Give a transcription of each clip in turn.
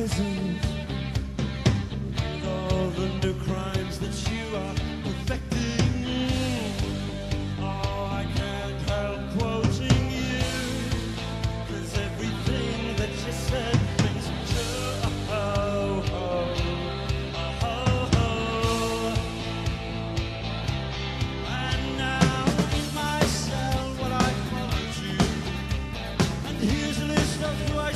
prisons with all the new crimes that you are perfecting. Oh, I can't help quoting you, cause everything that you said brings me to a ho ho, a ho. And now in my cell, what I promised you, and here's a list of who I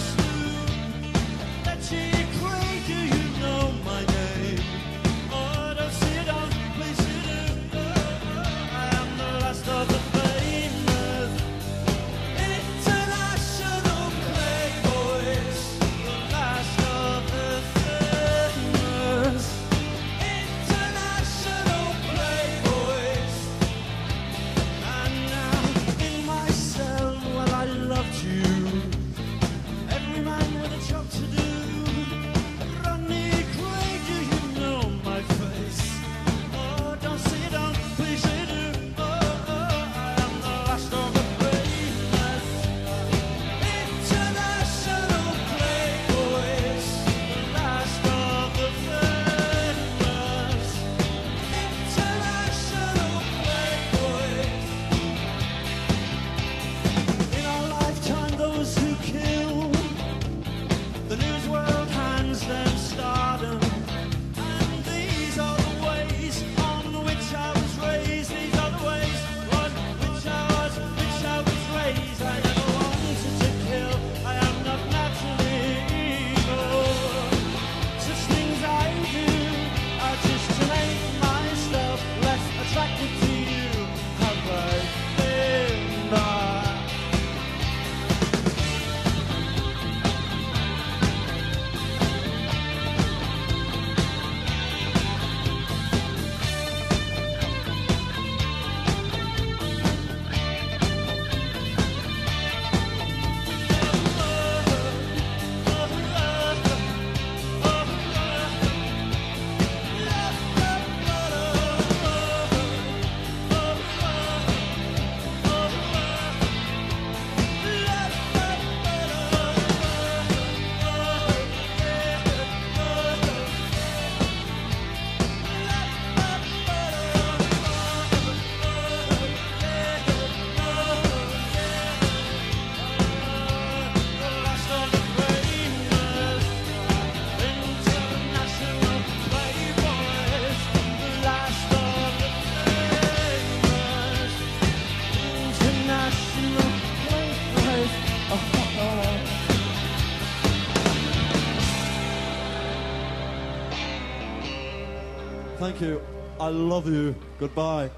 Thank you. I love you. Goodbye.